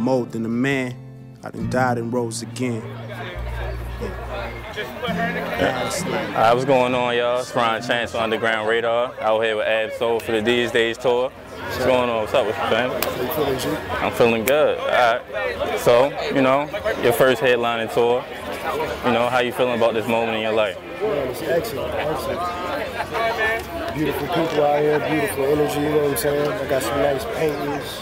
more than a man. I done died and rose again. Alright, what's going on, y'all? It's Ryan Chance for Undaground Radar. Out here with Ab Soul for the These Days tour. What's going on? What's up with you, fam? I'm feeling good. Alright. So, you know, your first headlining tour. You know, how you feeling about this moment in your life? Man, it's excellent, excellent. Beautiful people out here, beautiful energy, you know what I'm saying? I got some nice paintings,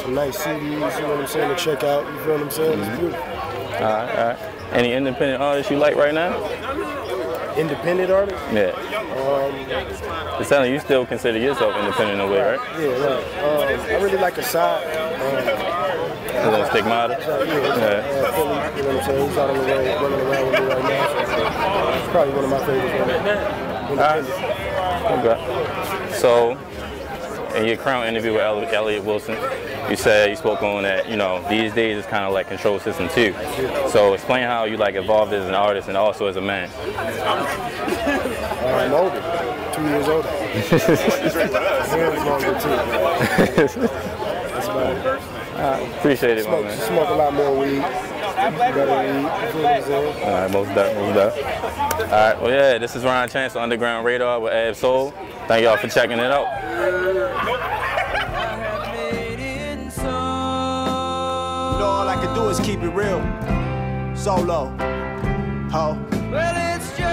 some nice CDs, you know what I'm saying, to check out, you feel what I'm saying? It's beautiful. Alright, alright. Any independent artists you like right now? Independent artist? Yeah. Um, It sounds like you still consider yourself independent in a way, right? yeah, right. Um, I really like Assad. Um, A little stigmata. yeah, Yeah. uh, Philly, you know what I'm saying? He's out on the road, running around with me right now. So it's probably one of my favorites right now. Independent. Okay. So, in your Crown interview with Elliott Wilson, you said you spoke on that, you know, these days it's kind of like control system too. So explain how you like evolved as an artist and also as a man. I'm older, two years older. Hair's longer too. That's about. Appreciate it, Smoke, man. smoke a lot more weed. Better weed. You feel what I'm saying? All right, most def, most def. All right, well, yeah, this is Ryan Chance on Undaground Radar with Ab Soul. Thank y'all for checking it out. Know, all I can do is keep it real. Solo. Ho. Well,